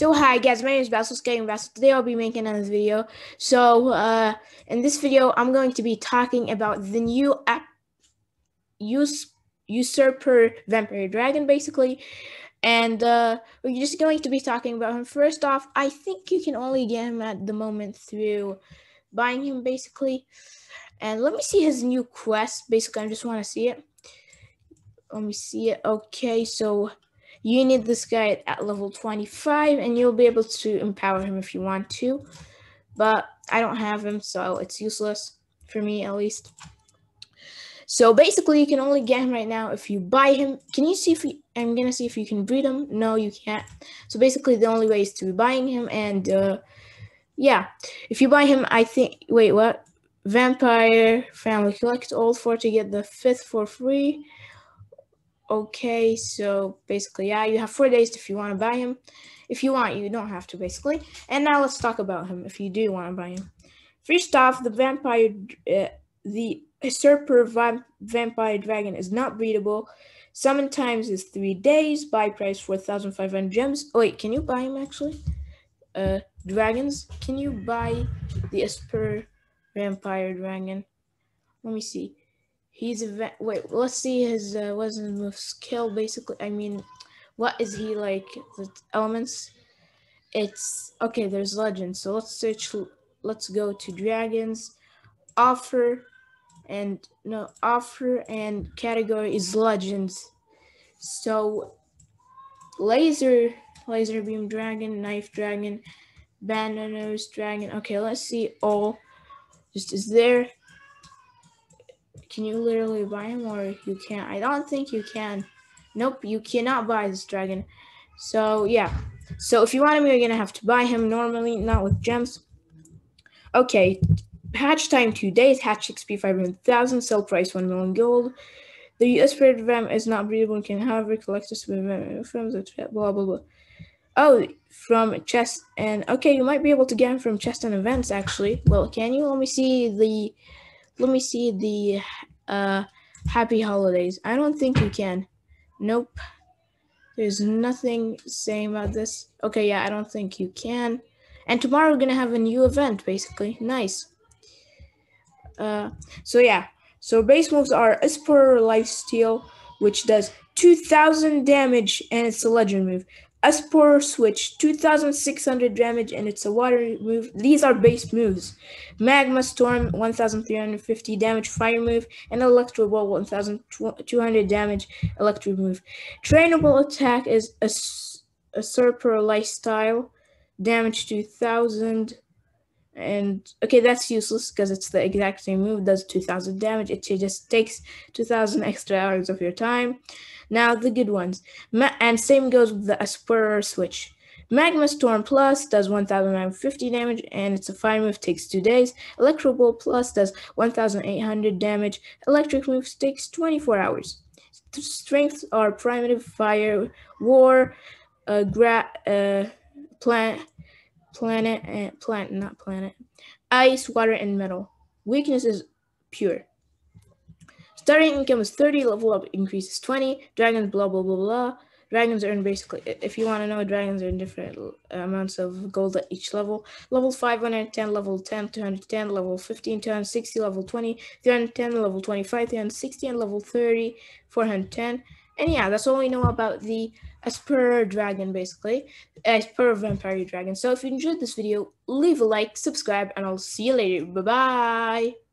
So hi guys, my name is Basil Skating Basil. Today I'll be making another video. So uh, in this video, I'm going to be talking about the new app Us Usurper Vampire Dragon, basically. And uh, we're just going to be talking about him. First off, I think you can only get him at the moment through buying him, basically. And let me see his new quest. Basically, I just want to see it. Let me see it. Okay, so you need this guy at level 25 and you'll be able to empower him if you want to. But i don't have him so it's useless for me at least. So basically you can only get him right now if you buy him. Can you see if you i'm gonna see if you can breed him? No you can't. So basically the only way is to be buying him and uh yeah. If you buy him i think wait what? Vampire family collect all four to get the fifth for free Okay, so basically, yeah, you have four days if you want to buy him. If you want, you don't have to, basically. And now let's talk about him if you do want to buy him. First off, the vampire, uh, the usurper va- vampire dragon is not breedable. Summon times is three days. Buy price four thousand five hundred gems. Oh, wait, can you buy him actually? Uh, dragons. Can you buy the usurper vampire dragon? Let me see. He's a wait. Let's see his uh, what's his move skill. Basically, I mean, what is he like? The elements. It's okay. There's legends. So let's search. Let's go to dragons, offer, and no offer and category is legends. So laser, laser beam dragon, knife dragon, bananas dragon. Okay, let's see all. Just is there can you literally buy him or you can't? I don't think you can. Nope, you cannot buy this dragon. So yeah. So if you want him, you're gonna have to buy him normally, not with gems. Okay. Hatch time two days, hatch XP 500,000, sell price 1 million gold. The US spirit vamp is not breedable and can however collect this from the blah blah blah. Oh, from chest and okay, you might be able to get him from chest and events actually. Well, can you? Let me see the let me see the uh, happy holidays. I don't think you can. Nope. There's nothing saying about this. Okay, yeah, I don't think you can. And tomorrow we're gonna have a new event, basically. Nice. Uh, so yeah. So base moves are Esper Life Steal, which does 2,000 damage, and it's a legend move. Espor Switch, 2600 damage, and it's a water move. These are base moves. Magma Storm, 1350 damage, fire move, and Electro Ball, 1200 damage, electric move. Trainable attack is a, a Serper Lifestyle, damage 2000. And okay, that's useless because it's the exact same move, does 2000 damage. It just takes 2000 extra hours of your time. Now the good ones. Ma- and same goes with the Aspirer switch. Magma Storm Plus does 1950 damage and it's a fire move, takes 2 days. Electro Ball Plus does 1800 damage. Electric move takes 24 hours. Strengths are Primitive, Fire, War, uh, gra- uh, Plant, Planet, and Plant, not Planet, Ice, Water, and Metal. Weakness is Pure. Starting income is 30, level up increases 20, dragons, blah, blah, blah, blah. Dragons earn basically, if you want to know, dragons earn different uh, amounts of gold at each level. Level 510, level 10, 210, level 15, 260, level 20, 310, level 25, 360, and level 30, 410. And yeah, that's all we know about the Asper Dragon, basically. Asper Vampire Dragon. So if you enjoyed this video, leave a like, subscribe, and I'll see you later. Bye-bye!